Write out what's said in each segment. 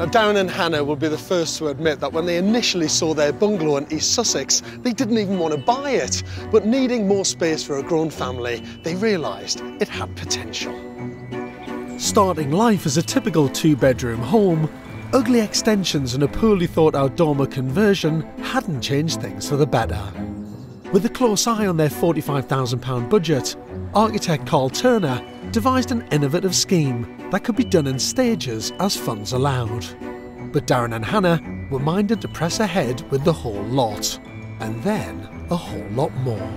Now, Darren and Hannah will be the first to admit that when they initially saw their bungalow in East Sussex, they didn't even want to buy it. But needing more space for a grown family, they realised it had potential. Starting life as a typical two bedroom home, ugly extensions and a poorly thought out dormer conversion hadn't changed things for the better. With a close eye on their £45,000 budget, architect Carl Turner devised an innovative scheme that could be done in stages as funds allowed. But Darren and Hannah were minded to press ahead with the whole lot, and then a whole lot more.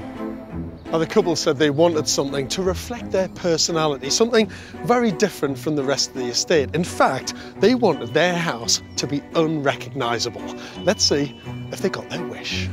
Now, the couple said they wanted something to reflect their personality, something very different from the rest of the estate. In fact, they wanted their house to be unrecognisable. Let's see if they got their wish.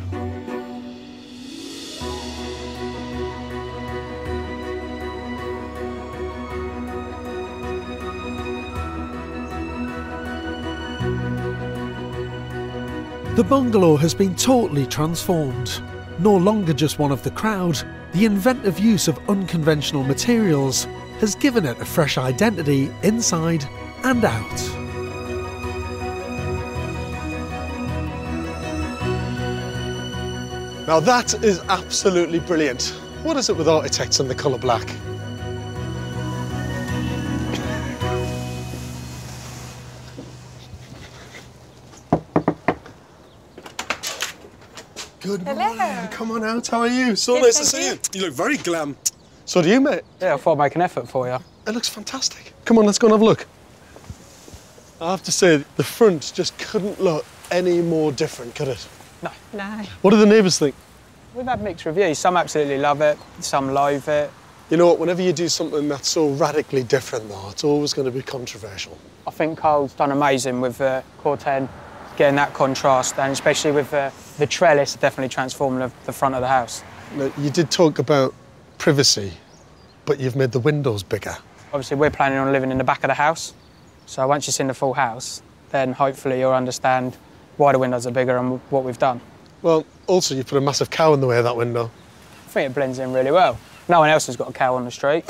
The bungalow has been totally transformed. No longer just one of the crowd, the inventive use of unconventional materials has given it a fresh identity inside and out. Now that is absolutely brilliant. What is it with architects and the colour black? Good Hello. morning. Come on out. How are you? So Good, nice to see you. you. You look very glam. So do you, mate. Yeah, I thought I'd make an effort for you. It looks fantastic. Come on, let's go and have a look. I have to say, the front just couldn't look any more different, could it? No. No. What do the neighbours think? We've had mixed reviews. Some absolutely love it, some loathe it. You know what, whenever you do something that's so radically different, though, it's always going to be controversial. I think Carl's done amazing with uh, Corten, getting that contrast, and especially with uh, the trellis, definitely transforming the, the front of the house. Now, you did talk about privacy, but you've made the windows bigger. Obviously, we're planning on living in the back of the house, so once you've seen the full house, then hopefully you'll understand why the windows are bigger and what we've done. Well, also, you put a massive cow in the way of that window. I think it blends in really well. No one else has got a cow on the street.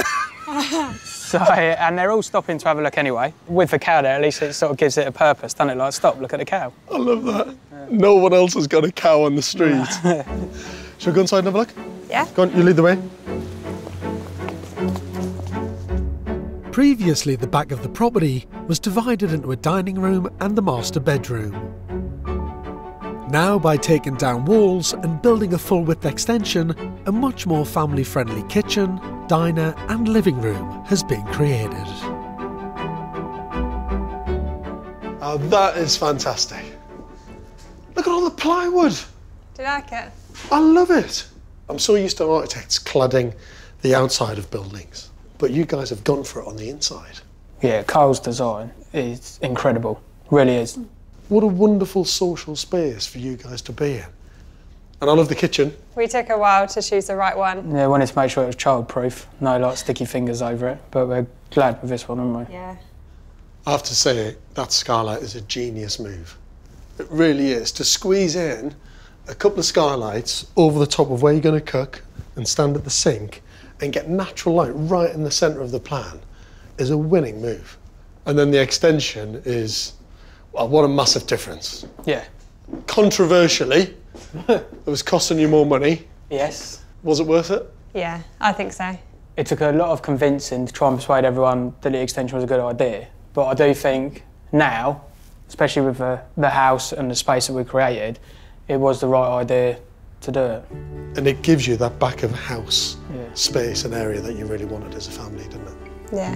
so, and they're all stopping to have a look anyway. With the cow there, at least it sort of gives it a purpose, doesn't it? Like, stop, look at the cow. I love that. No one else has got a cow on the street. Shall we go inside and have a look? Yeah. Go on, you lead the way. Previously, the back of the property was divided into a dining room and the master bedroom. Now, by taking down walls and building a full width extension, a much more family friendly kitchen, diner, and living room has been created. Oh, that is fantastic. Look at all the plywood. Do you like it? I love it. I'm so used to architects cladding the outside of buildings, but you guys have gone for it on the inside. Yeah, Carl's design is incredible, really is. What a wonderful social space for you guys to be in. And I love the kitchen. We took a while to choose the right one. Yeah, wanted to make sure it was childproof, no like sticky fingers over it, but we're glad with this one, aren't we? Yeah. I have to say, that skylight is a genius move. It really is. To squeeze in a couple of skylights over the top of where you're going to cook and stand at the sink and get natural light right in the centre of the plan is a winning move. And then the extension is, well, what a massive difference. Yeah. Controversially, it was costing you more money. Yes. Was it worth it? Yeah, I think so. It took a lot of convincing to try and persuade everyone that the extension was a good idea. But I do think now, especially with the, the house and the space that we created, it was the right idea to do it. And it gives you that back of house Yeah. space and area that you really wanted as a family, didn't it? Yeah.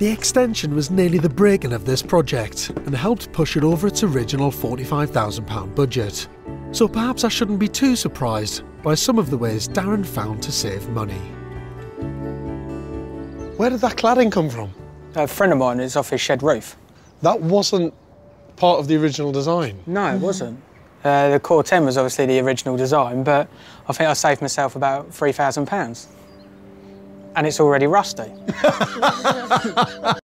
The extension was nearly the breaking of this project and helped push it over its original £45,000 budget. So perhaps I shouldn't be too surprised by some of the ways Darren found to save money. Where did that cladding come from? A friend of mine is off his shed roof. That wasn't part of the original design. No, it wasn't. Uh, the Corten was obviously the original design, but I think I saved myself about £3,000. And it's already rusty.